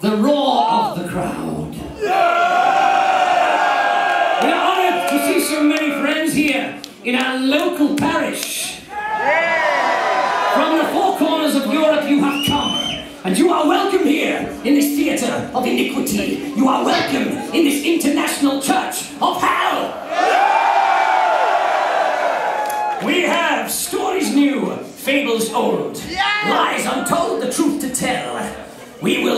the roar of the crowd. We are honored to see so many friends here in our local parish. From the four corners of Europe you have come, and you are welcome here in this theatre of iniquity. You are welcome in this international church of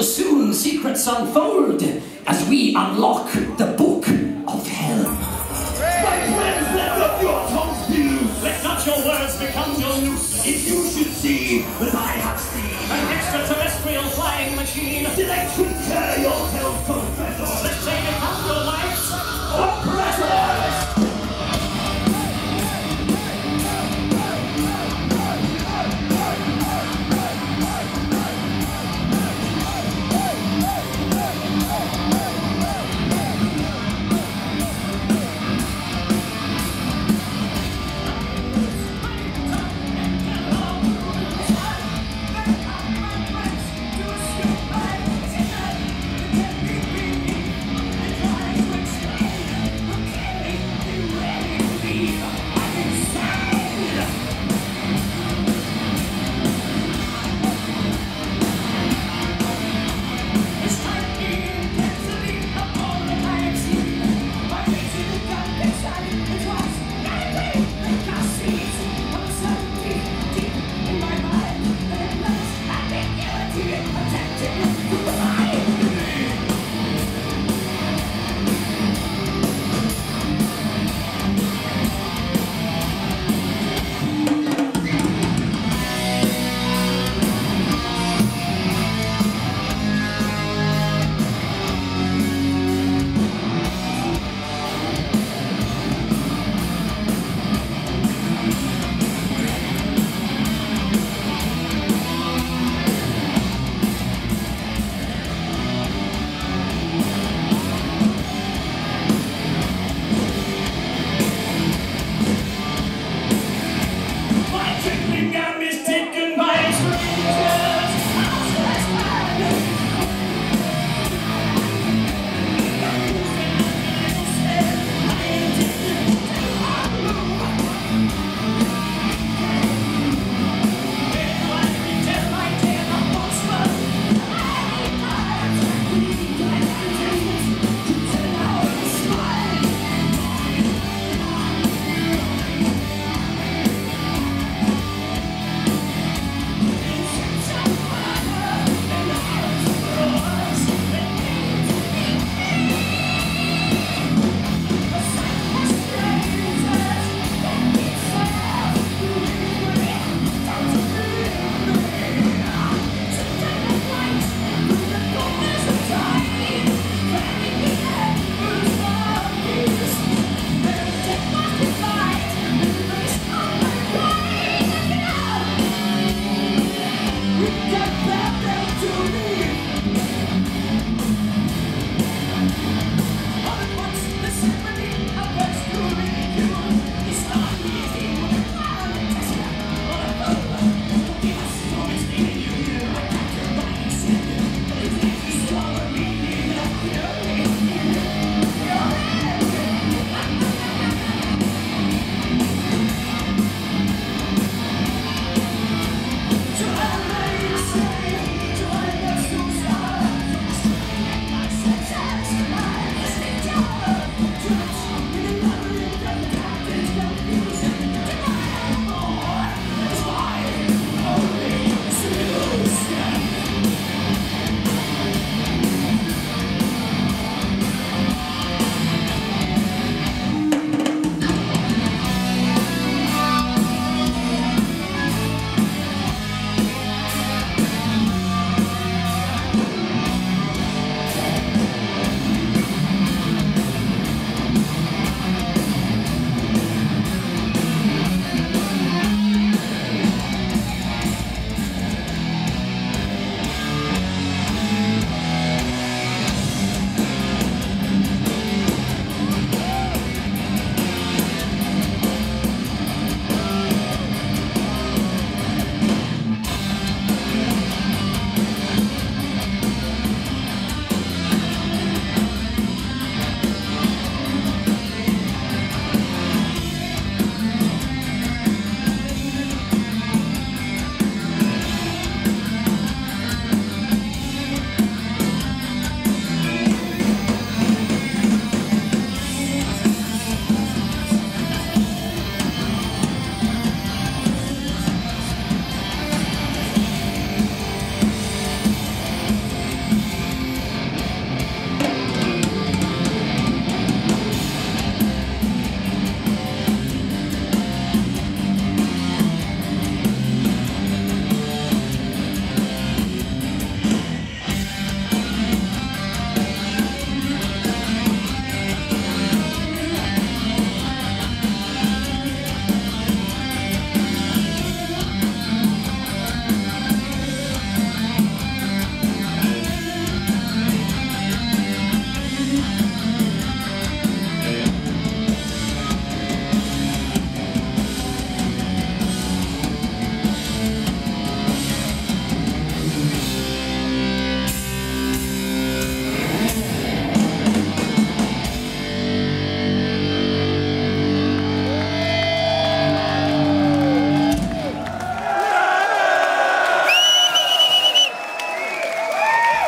will soon secrets unfold as we unlock the book of hell. My friends, let not your tongues be loose. Let not your words become your noose. If you should see what I have seen, An extraterrestrial flying machine. did I treat her yourself confess?